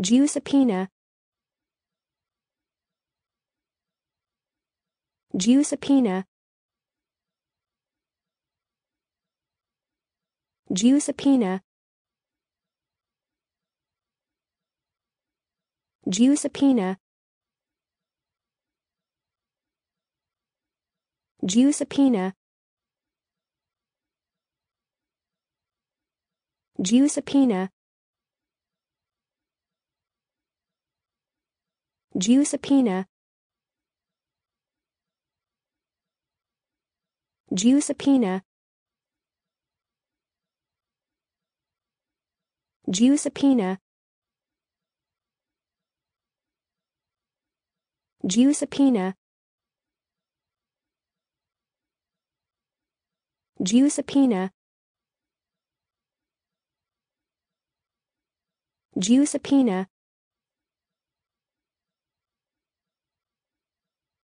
Giuseppina. Giuseppina. Giuseppina. Giuseppina. Giuseppina. Giusepina Giuseppina Giuseppina Giuseppina Giuseppina Giuseppina Giusepina